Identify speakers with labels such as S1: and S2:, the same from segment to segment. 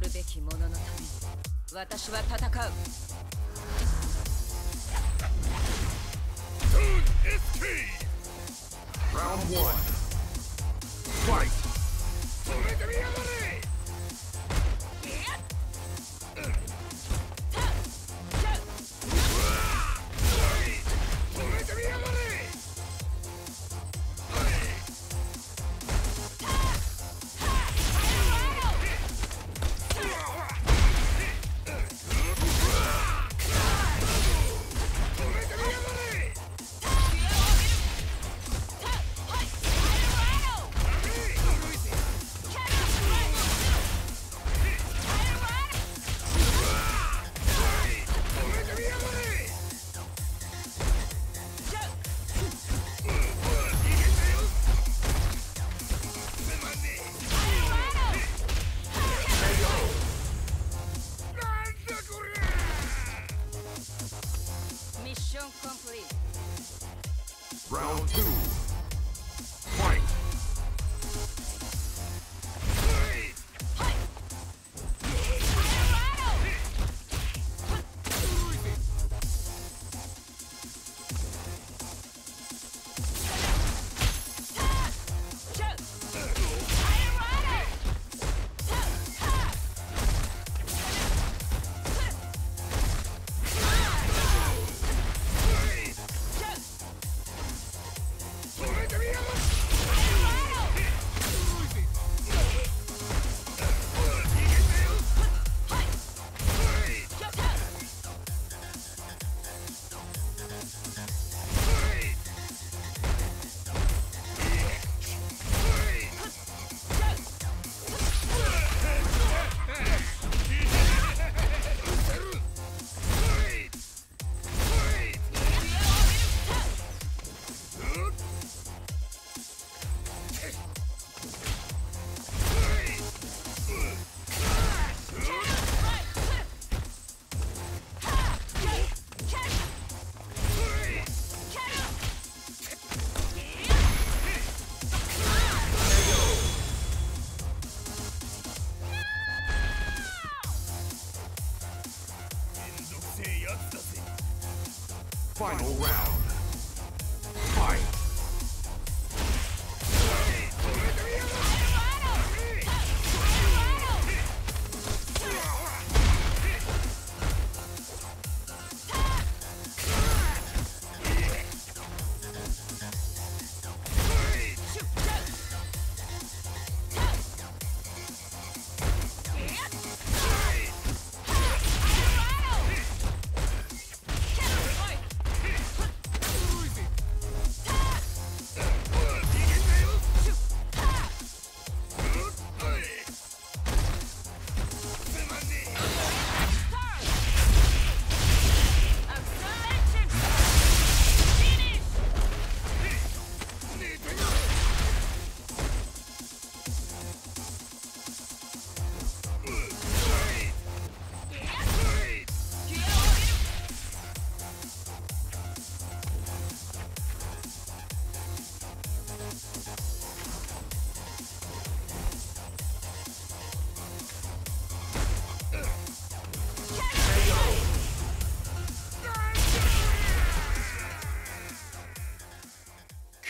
S1: るべき者のために私は戦う。
S2: Round two. Final round.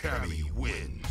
S2: Carry win.